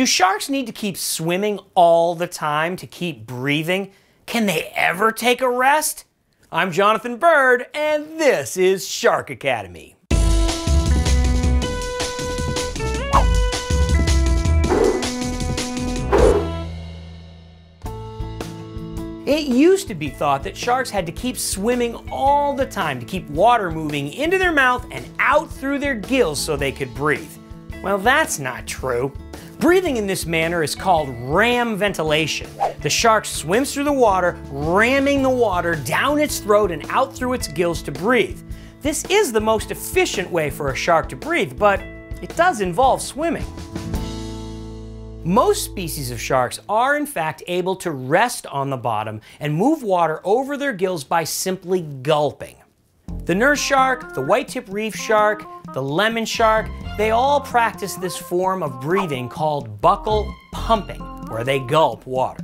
Do sharks need to keep swimming all the time to keep breathing? Can they ever take a rest? I'm Jonathan Bird, and this is Shark Academy. It used to be thought that sharks had to keep swimming all the time to keep water moving into their mouth and out through their gills so they could breathe. Well, that's not true. Breathing in this manner is called ram ventilation. The shark swims through the water, ramming the water down its throat and out through its gills to breathe. This is the most efficient way for a shark to breathe, but it does involve swimming. Most species of sharks are in fact able to rest on the bottom and move water over their gills by simply gulping. The nurse shark, the white tip reef shark, the lemon shark, they all practice this form of breathing called buccal pumping, where they gulp water.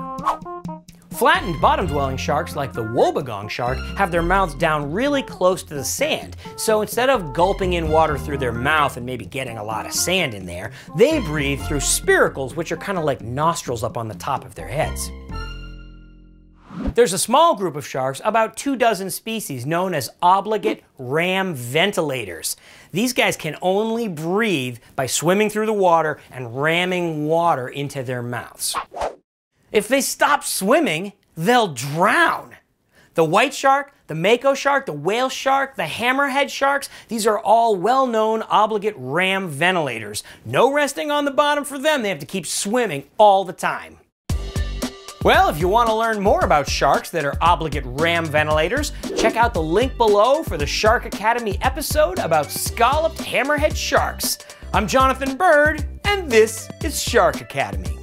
Flattened bottom-dwelling sharks like the wobbegong shark have their mouths down really close to the sand, so instead of gulping in water through their mouth and maybe getting a lot of sand in there, they breathe through spiracles, which are kind of like nostrils up on the top of their heads. There's a small group of sharks, about two dozen species, known as obligate ram ventilators. These guys can only breathe by swimming through the water and ramming water into their mouths. If they stop swimming, they'll drown. The white shark, the mako shark, the whale shark, the hammerhead sharks, these are all well-known obligate ram ventilators. No resting on the bottom for them, they have to keep swimming all the time. Well, if you want to learn more about sharks that are obligate ram ventilators, check out the link below for the Shark Academy episode about scalloped hammerhead sharks. I'm Jonathan Bird, and this is Shark Academy.